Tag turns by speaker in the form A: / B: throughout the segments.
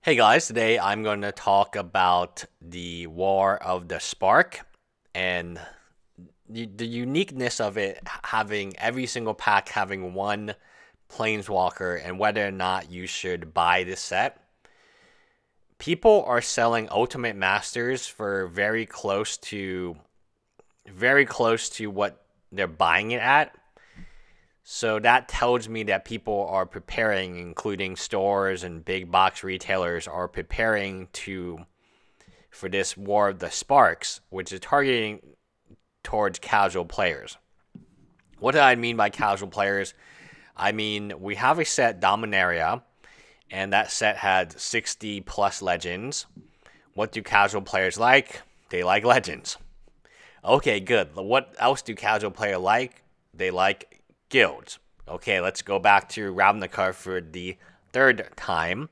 A: Hey guys, today I'm going to talk about the War of the Spark and the, the uniqueness of it having every single pack having one Planeswalker and whether or not you should buy this set. People are selling Ultimate Masters for very close to very close to what they're buying it at. So that tells me that people are preparing, including stores and big box retailers, are preparing to for this war of the sparks, which is targeting towards casual players. What do I mean by casual players? I mean we have a set Dominaria, and that set had 60 plus legends. What do casual players like? They like legends. Okay, good. What else do casual players like? They like guilds. Okay, let's go back to Ravnica for the third time.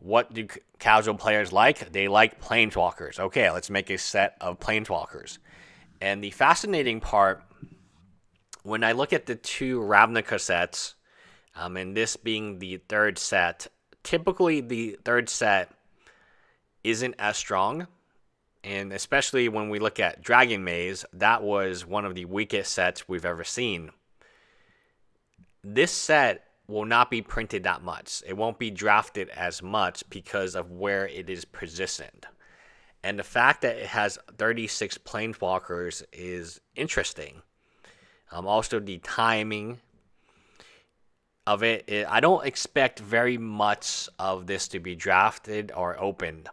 A: What do casual players like? They like planeswalkers. Okay, let's make a set of planeswalkers. And the fascinating part, when I look at the two Ravnica sets, um, and this being the third set, typically the third set isn't as strong. And especially when we look at Dragon Maze, that was one of the weakest sets we've ever seen this set will not be printed that much. It won't be drafted as much because of where it is positioned. And the fact that it has 36 planeswalkers is interesting. Um, also, the timing of it, it, I don't expect very much of this to be drafted or opened.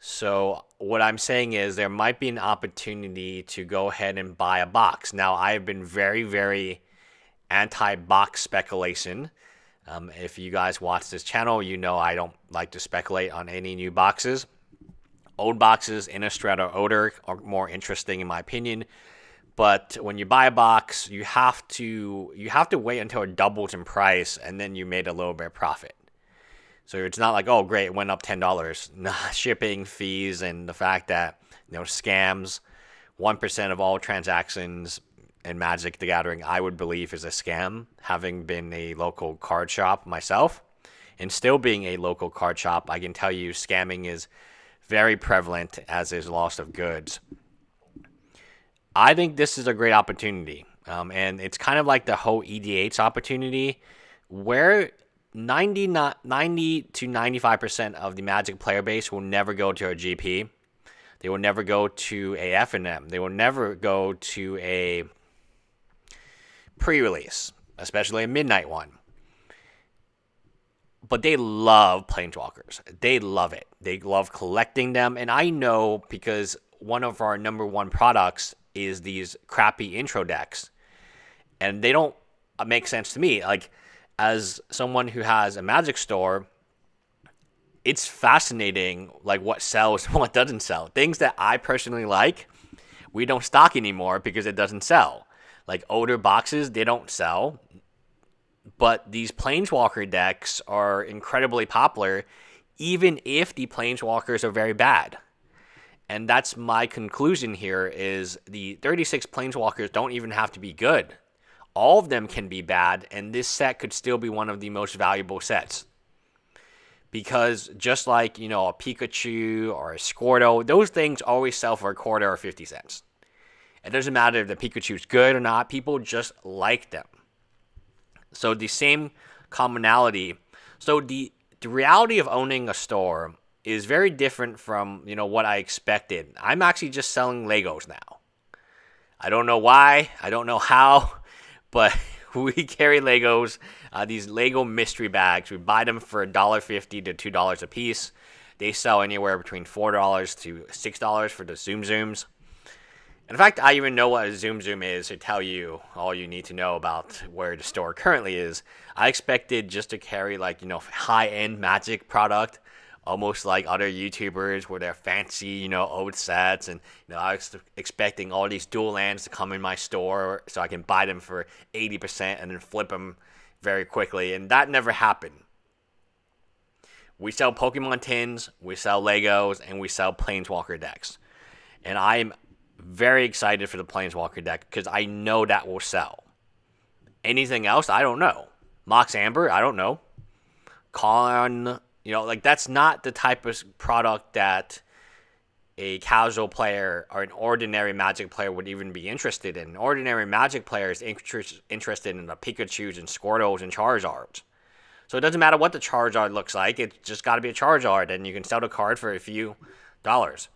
A: So, what I'm saying is there might be an opportunity to go ahead and buy a box. Now, I have been very, very anti box speculation. Um, if you guys watch this channel, you know I don't like to speculate on any new boxes. Old boxes, in Innistrad or Odor, are more interesting in my opinion. But when you buy a box, you have to you have to wait until it doubles in price, and then you made a little bit of profit. So it's not like oh great, it went up ten dollars. Nah, shipping fees and the fact that you know scams, one percent of all transactions and Magic the Gathering, I would believe is a scam, having been a local card shop myself. And still being a local card shop, I can tell you scamming is very prevalent, as is loss of goods. I think this is a great opportunity. Um, and it's kind of like the whole EDH opportunity where 90, 90 to 95% of the Magic player base will never go to a GP. They will never go to a FNM. They will never go to a pre release, especially a midnight one. But they love Planeswalkers. They love it. They love collecting them. And I know because one of our number one products is these crappy intro decks. And they don't make sense to me. Like, as someone who has a magic store, it's fascinating like what sells and what doesn't sell. Things that I personally like, we don't stock anymore because it doesn't sell like older boxes, they don't sell. But these Planeswalker decks are incredibly popular, even if the Planeswalkers are very bad. And that's my conclusion here is the 36 Planeswalkers don't even have to be good. All of them can be bad, and this set could still be one of the most valuable sets. Because just like, you know, a Pikachu or a Squirtle, those things always sell for a quarter or 50 cents. It doesn't matter if the Pikachu's good or not, people just like them. So the same commonality. So the the reality of owning a store is very different from, you know, what I expected. I'm actually just selling Legos now. I don't know why, I don't know how, but we carry Legos, uh, these Lego mystery bags. We buy them for $1.50 to $2 a piece. They sell anywhere between $4 to $6 for the Zoom Zooms. In fact, I even know what a Zoom Zoom is to tell you all you need to know about where the store currently is. I expected just to carry like, you know, high end magic product, almost like other YouTubers where they're fancy, you know, old sets. And, you know, I was expecting all these dual lands to come in my store so I can buy them for 80% and then flip them very quickly. And that never happened. We sell Pokemon tins, we sell Legos, and we sell Planeswalker decks. And I'm very excited for the Planeswalker deck because I know that will sell. Anything else, I don't know. Mox Amber, I don't know. Con You know, like that's not the type of product that a casual player or an ordinary Magic player would even be interested in. An ordinary Magic player is interest, interested in the Pikachu's and Squirtles and Charizards. So it doesn't matter what the Charizard looks like, it's just got to be a Charizard, and you can sell the card for a few dollars.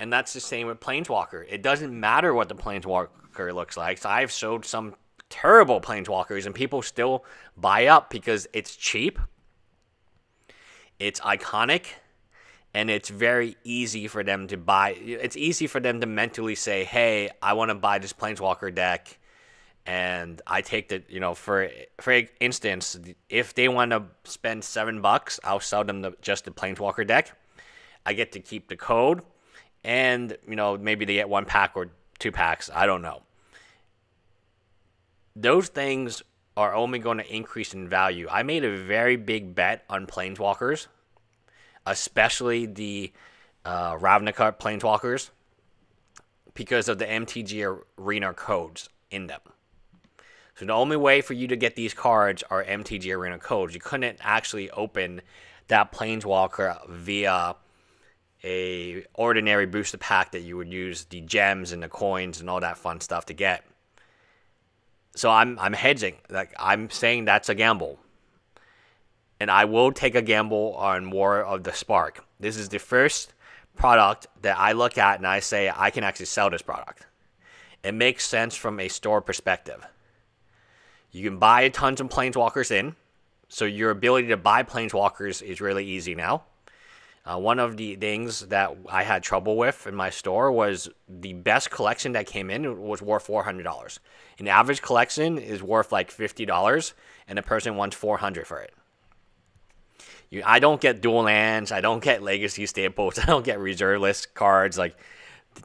A: And that's the same with Planeswalker. It doesn't matter what the Planeswalker looks like. So I've sold some terrible Planeswalkers, and people still buy up because it's cheap, it's iconic, and it's very easy for them to buy. It's easy for them to mentally say, "Hey, I want to buy this Planeswalker deck." And I take the, you know, for for instance, if they want to spend seven bucks, I'll sell them the, just the Planeswalker deck. I get to keep the code, and you know maybe they get one pack or two packs. I don't know. Those things are only going to increase in value. I made a very big bet on Planeswalkers especially the uh, Ravnica Planeswalkers, because of the MTG Arena codes in them. So the only way for you to get these cards are MTG Arena codes. You couldn't actually open that Planeswalker via a ordinary booster pack that you would use the gems and the coins and all that fun stuff to get. So I'm I'm hedging. Like I'm saying that's a gamble and I will take a gamble on War of the Spark. This is the first product that I look at and I say I can actually sell this product. It makes sense from a store perspective. You can buy tons of planeswalkers in, so your ability to buy planeswalkers is really easy now. Uh, one of the things that I had trouble with in my store was the best collection that came in was worth four hundred dollars. An average collection is worth like fifty dollars, and a person wants 400 for it. You, I don't get dual lands. I don't get legacy staples. I don't get reserve list cards. Like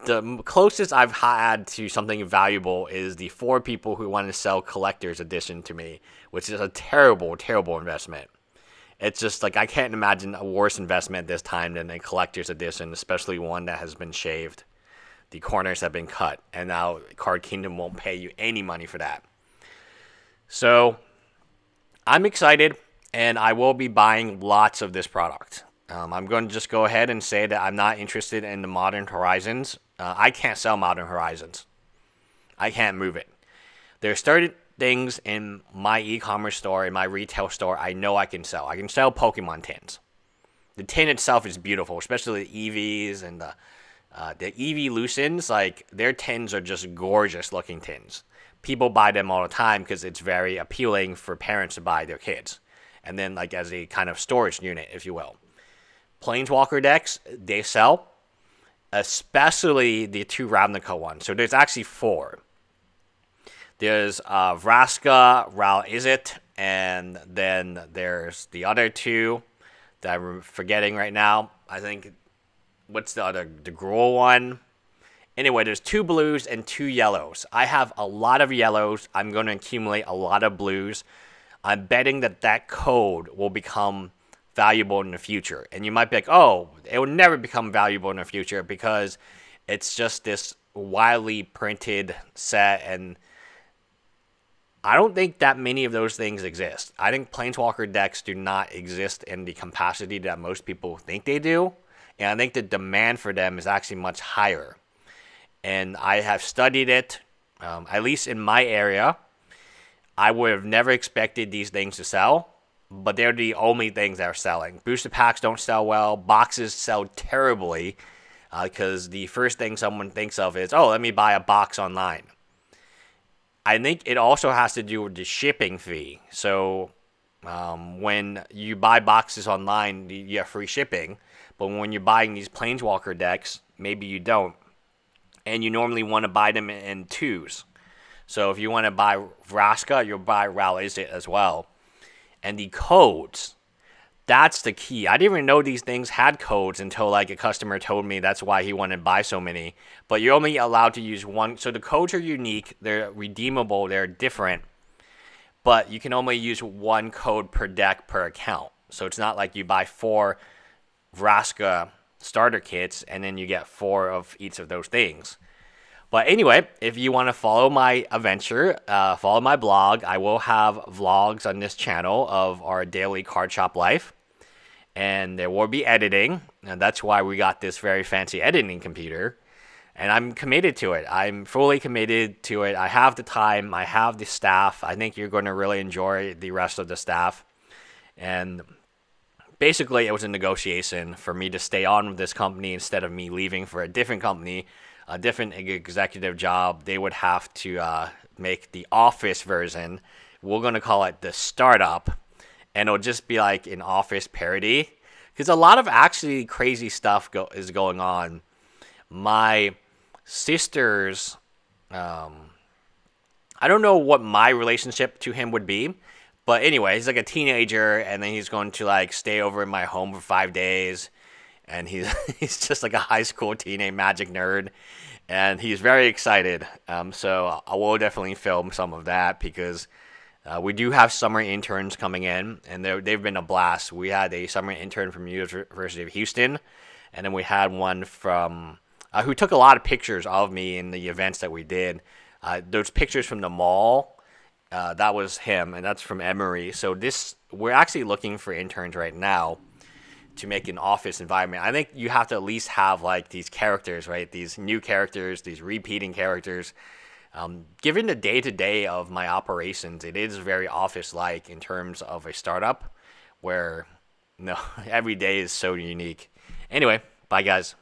A: the closest I've had to something valuable is the four people who want to sell collector's edition to me, which is a terrible, terrible investment. It's just like I can't imagine a worse investment this time than a collector's edition, especially one that has been shaved. The corners have been cut, and now Card Kingdom won't pay you any money for that. So I'm excited and I will be buying lots of this product. Um, I'm going to just go ahead and say that I'm not interested in the Modern Horizons. Uh, I can't sell Modern Horizons. I can't move it. There's certain things in my e-commerce store, in my retail store, I know I can sell. I can sell Pokemon tins. The tin itself is beautiful, especially the Eevees and the uh, the Evolutions. Like their tins are just gorgeous looking tins. People buy them all the time because it's very appealing for parents to buy their kids and then like as a kind of storage unit, if you will. Planeswalker decks, they sell, especially the two Ravnica ones. So there's actually four. There's uh, Vraska, Ral Izzet, and then there's the other two that I'm forgetting right now. I think, what's the other, the Gruul one? Anyway, there's two blues and two yellows. I have a lot of yellows. I'm going to accumulate a lot of blues. I'm betting that that code will become valuable in the future. And you might be like, oh, it will never become valuable in the future because it's just this widely printed set. And I don't think that many of those things exist. I think Planeswalker decks do not exist in the capacity that most people think they do. And I think the demand for them is actually much higher. And I have studied it, um, at least in my area I would have never expected these things to sell, but they're the only things that are selling. Booster packs don't sell well. Boxes sell terribly because uh, the first thing someone thinks of is, oh, let me buy a box online. I think it also has to do with the shipping fee. So um, when you buy boxes online, you have free shipping. But when you're buying these Planeswalker decks, maybe you don't. And you normally want to buy them in twos. So if you want to buy Vraska, you'll buy Ral Izzet as well. And the codes, that's the key. I didn't even know these things had codes until like a customer told me that's why he wanted to buy so many. But you're only allowed to use one. So the codes are unique. They're redeemable. They're different. But you can only use one code per deck per account. So it's not like you buy four Vraska starter kits and then you get four of each of those things. But anyway, if you want to follow my adventure, uh, follow my blog. I will have vlogs on this channel of our daily card shop life. and there will be editing, and that's why we got this very fancy editing computer. And I'm committed to it. I'm fully committed to it. I have the time. I have the staff. I think you're going to really enjoy the rest of the staff. And basically, it was a negotiation for me to stay on with this company instead of me leaving for a different company, a different executive job. They would have to uh, make the office version. We're going to call it the startup and it'll just be like an office parody because a lot of actually crazy stuff go- is going on. My sister's, um, I don't know what my relationship to him would be, but anyway, he's like a teenager, and then he's going to like stay over in my home for five days, and he's he's just like a high school teenage magic nerd, and he's very excited. Um, so I will definitely film some of that because uh, we do have summer interns coming in, and they've been a blast. We had a summer intern from University of Houston, and then we had one from uh, who took a lot of pictures of me in the events that we did. Uh, those pictures from the mall, uh, that was him, and that's from Emory. So this we're actually looking for interns right now to make an office environment. I think you have to at least have like these characters, right? These new characters, these repeating characters um, given the day to day of my operations, it is very office like in terms of a startup where no every day is so unique. Anyway, bye guys.